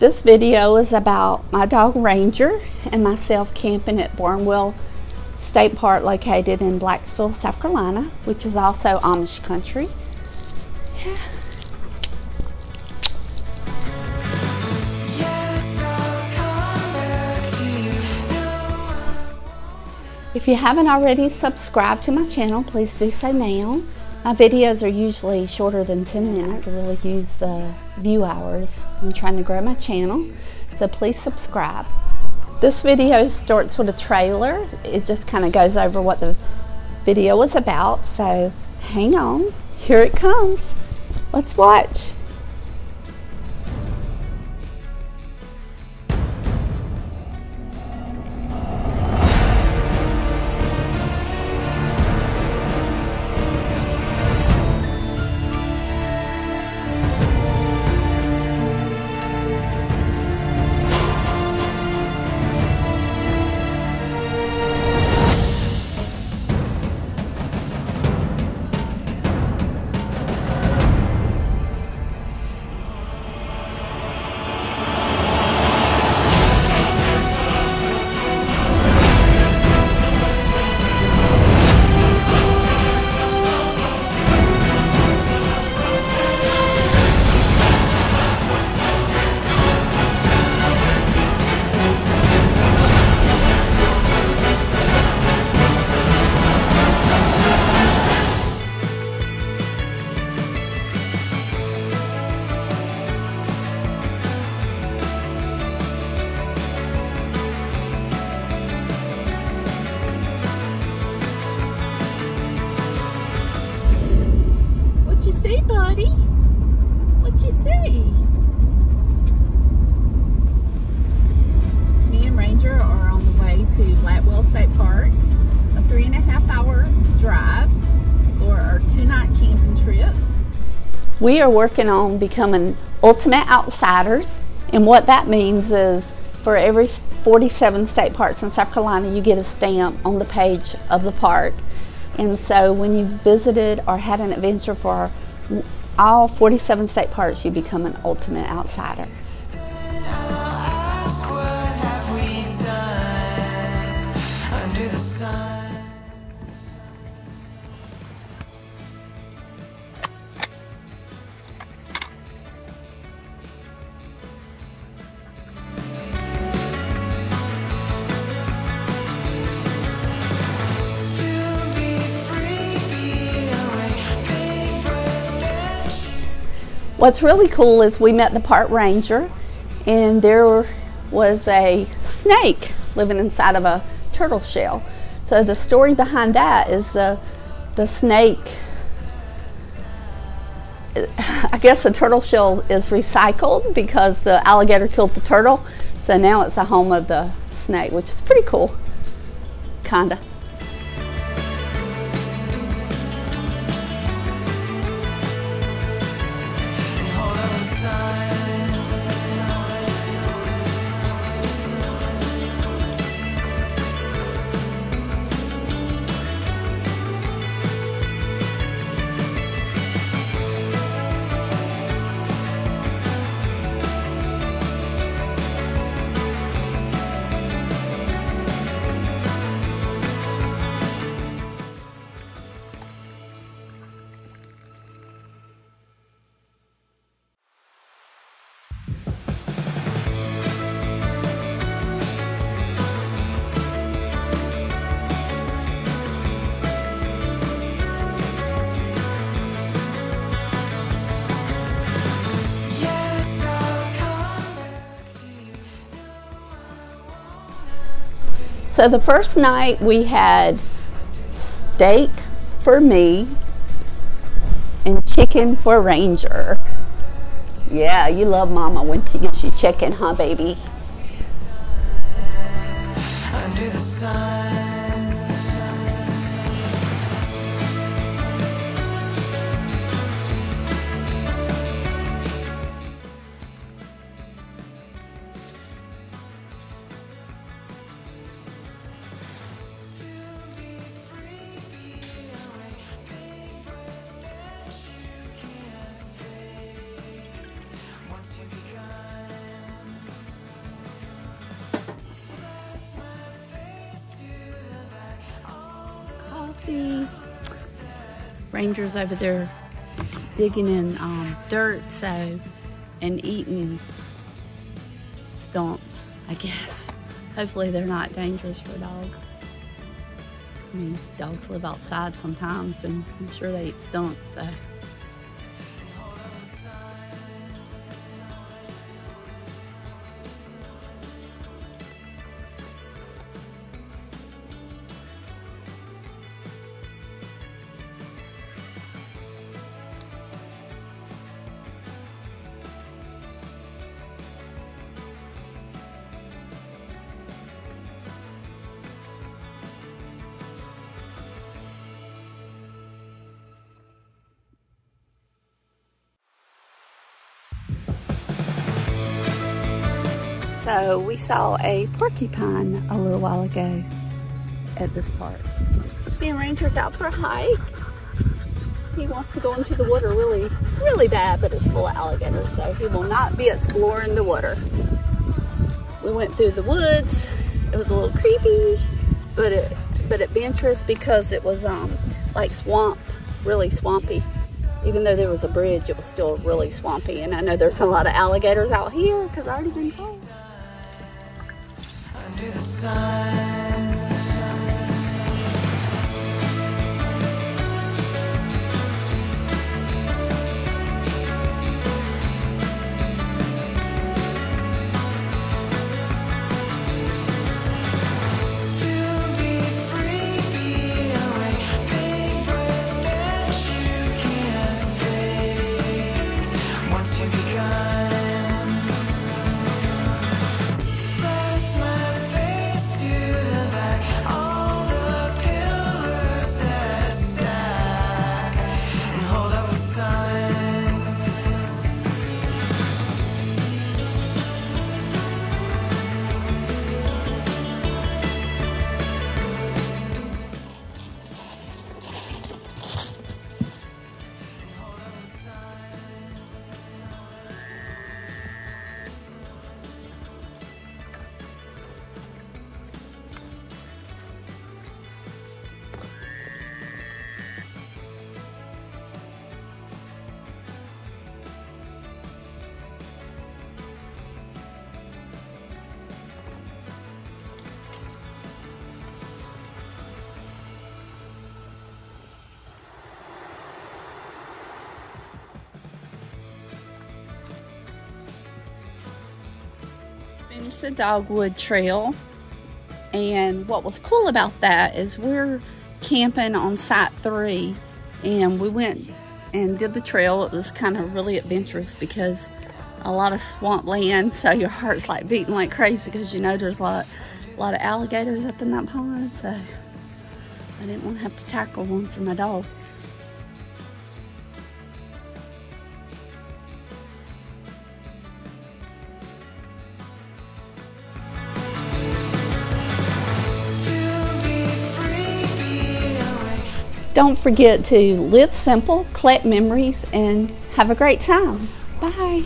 This video is about my dog Ranger and myself camping at Barnwell State Park located in Blacksville, South Carolina, which is also Amish country. Yeah. If you haven't already subscribed to my channel, please do so now. My videos are usually shorter than 10 minutes. I really use the view hours. I'm trying to grow my channel, so please subscribe. This video starts with a trailer. It just kind of goes over what the video was about, so hang on. Here it comes. Let's watch. Buddy? What you see? Me and Ranger are on the way to Blackwell State Park, a three and a half hour drive for our two night camping trip. We are working on becoming ultimate outsiders, and what that means is for every 47 state parks in South Carolina, you get a stamp on the page of the park. And so when you visited or had an adventure for all 47 state parks, you become an ultimate outsider. What's really cool is we met the park ranger, and there was a snake living inside of a turtle shell. So the story behind that is the the snake. I guess the turtle shell is recycled because the alligator killed the turtle, so now it's the home of the snake, which is pretty cool, kinda. So the first night we had steak for me and chicken for Ranger. Yeah, you love mama when she gets you chicken, huh baby? See rangers over there digging in um, dirt so and eating stumps, I guess. Hopefully they're not dangerous for a dog. I mean, dogs live outside sometimes and I'm sure they eat stumps, so. So we saw a porcupine a little while ago at this park. Ben Ranger's out for a hike. He wants to go into the water really, really bad, but it's full of alligators, so he will not be exploring the water. We went through the woods. It was a little creepy, but it, but adventurous because it was um like swamp, really swampy. Even though there was a bridge, it was still really swampy. And I know there's a lot of alligators out here because I already been told under the sun. The Dogwood Trail. And what was cool about that is we're camping on site three and we went and did the trail. It was kind of really adventurous because a lot of swamp land, so your heart's like beating like crazy because you know there's a lot, a lot of alligators up in that pond. So I didn't want to have to tackle one for my dog. Don't forget to live simple, collect memories, and have a great time. Bye.